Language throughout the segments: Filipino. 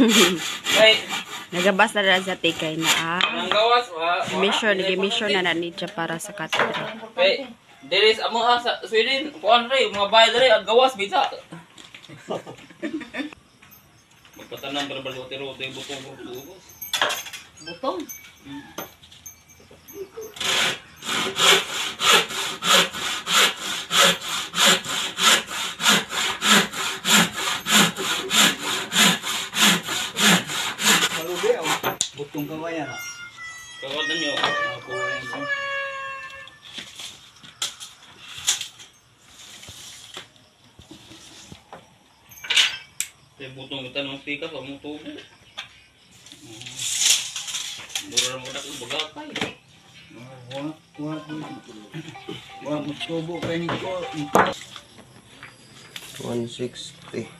Nagabas na rin sa tikay na ah. ang gawas, wa. wa- Mission, dili pa mission man na nanid siya para sa katedral. Kay, dili sa amo ah, sa Sweden, kuan re, mga bayad re, ang gawas, bisa. Magpatanan para ba rote-rote, butong-butong. Butong. Malubi ang butong kawayan. Kawat na nyo. Ako yan. Kay butong kita sa mong tubo. Mura mo na kung bagapay. Wa wa wa mo tubo kay ni ko. 160.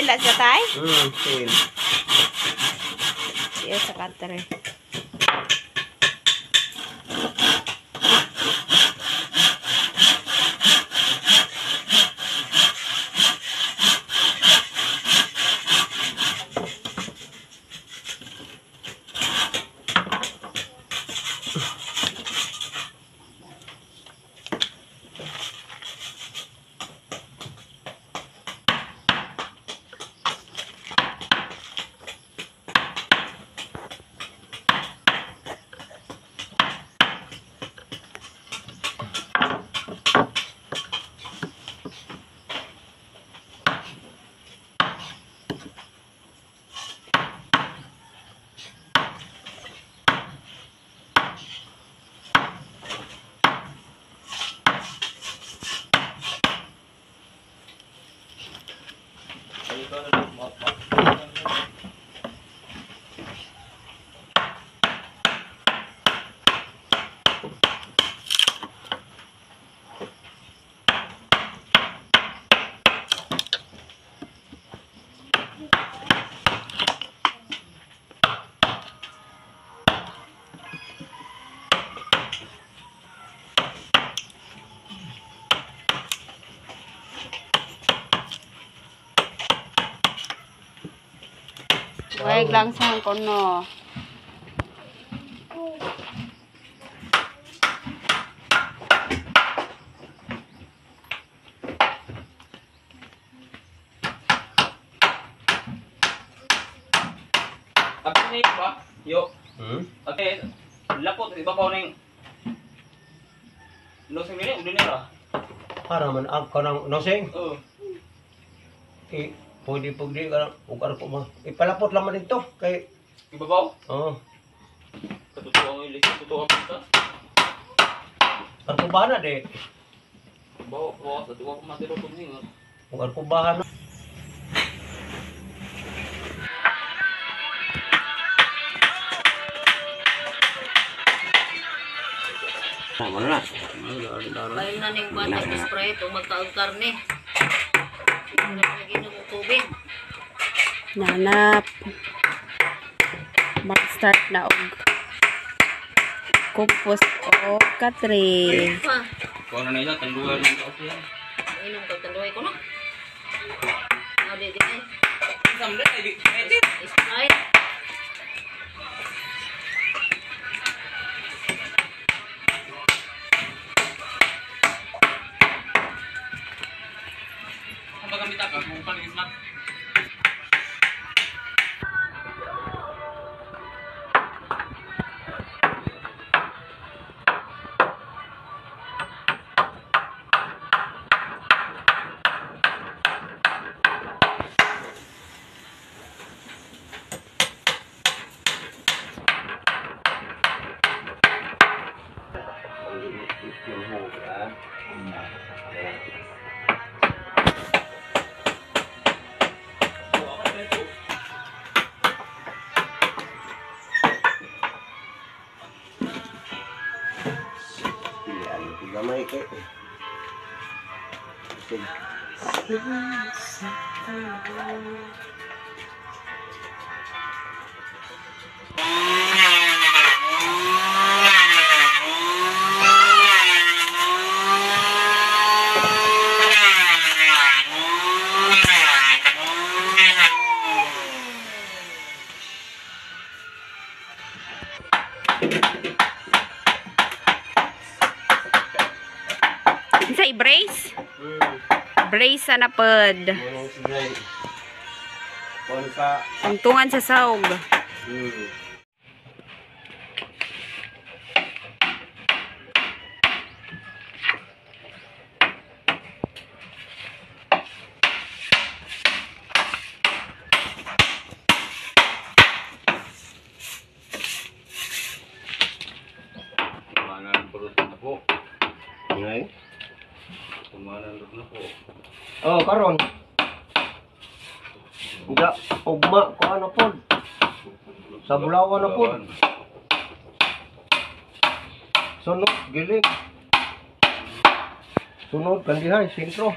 Patiil la siya tay? Hmm, sale. Siya sa katedral. Daig lang sa kono. Abi ni ba? Yo. Hmm? Okay. Lapot iba pa ning Lo sa mini udah nira. Para man ang kanang nosing. Oh. Pwede pwede ka ug ko. Ipalapot lang dito kay ibabaw. Oo. Oh. Katutuwa ang ilik, katutuwa ang pita. Katubahan na de. Bawa ko, katutuwa ko matiro kung ko kubahan na. Wala na. Wala na. Wala na. Wala na. Wala na. Magkaog karne. Lagyan mo tubig. Nanap. Mag-start na og compost o katri. Pa, Kung ano na isa, tanduan ng kaos yan. inom ka tanduay ko no. Sa. Kon ka. Tungtungan sa saog. Hmm. Kumanan ng pulot na po. Ngay. Kumanan na po. Oh, karon. Nga, ugma ko ano pod. Sa Bulawan na pod. Sunod, giling. Sunod, kandihay, sentro.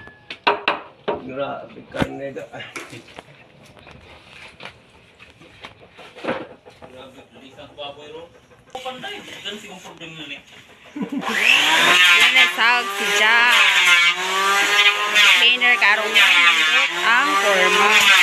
Grabe ka nega. Grabe, lisan ko baboy ro. Panday, gan si kong problema ni. Yan ang saog si Jack. Cleaner karong ang forma.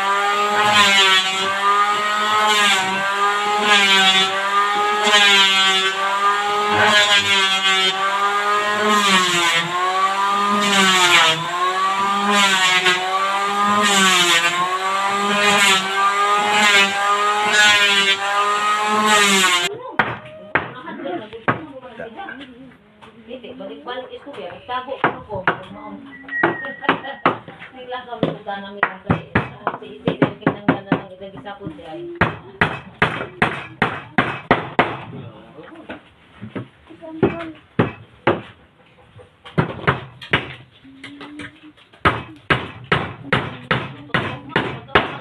Hindi, balik-balik ito kaya. Nagtago ko ako. Naglakaw ko ka namin ang kay. Si iti, ilagay sa puti ay.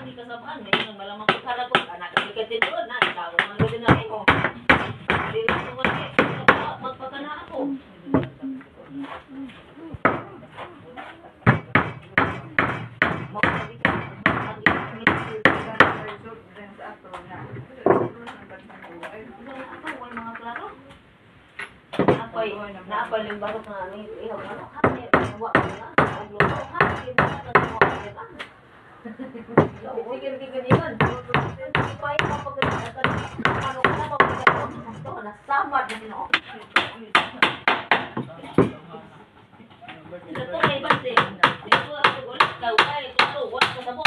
Hindi ka sabaan, may nang malamang karagot. Anak, hindi ka din doon, na. Ikaw, ang mga din na mo. Hindi lang ko wala eh. Magpagana ako. Napay, napay yung barok na ni iyo ano kami wa ko na ang luto kami na sa mo. Ipay pa pag ano ka na ba ito na samad na sino. Ito ay wala daw ay ito wa ko sa mo.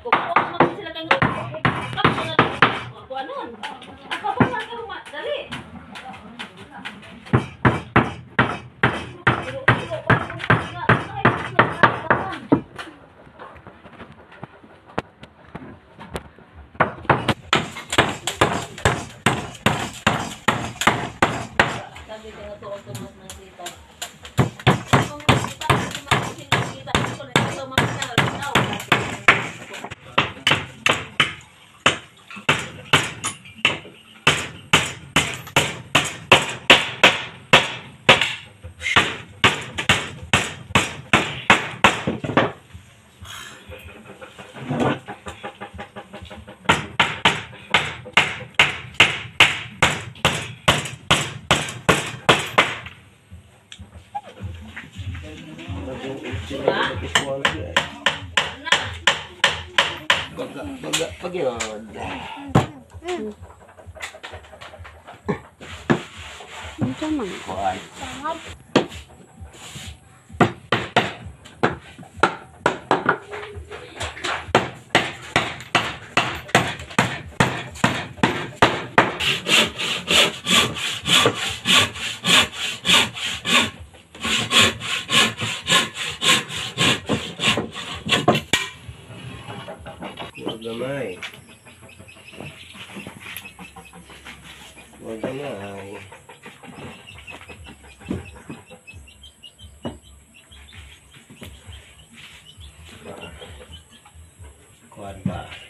Kung mo sila kang na ako pa man ka dali. 快吧。